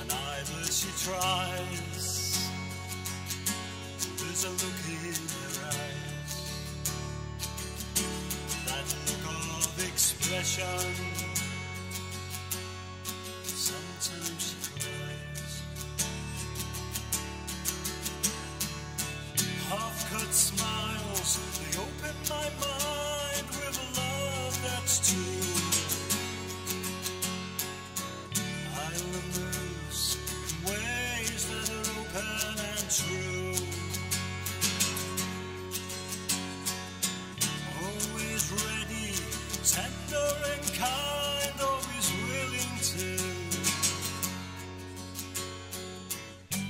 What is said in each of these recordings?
and either she tries. There's a look in her eyes, that look of expression. Sometimes Moves in ways that are open and true. Always ready, tender and kind, always willing to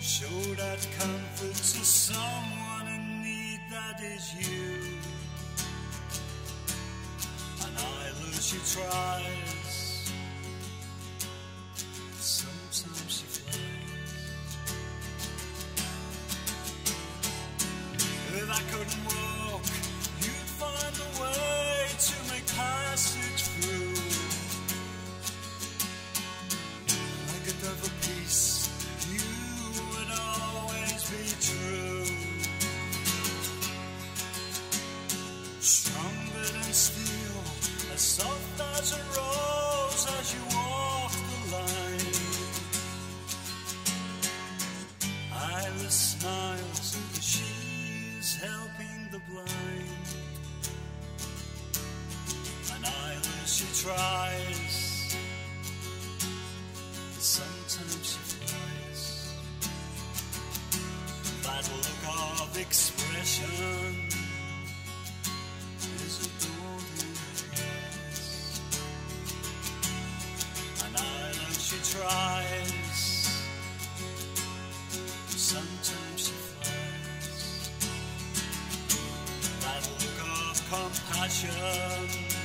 show that comfort to someone in need that is you. She tries, sometimes she flies. If I couldn't walk, soft as a rose as you walk the line. Isla smiles, she's helping the blind. And Isla, she tries. Sometimes she flies. That look of expression she tries, sometimes she flies. That look of compassion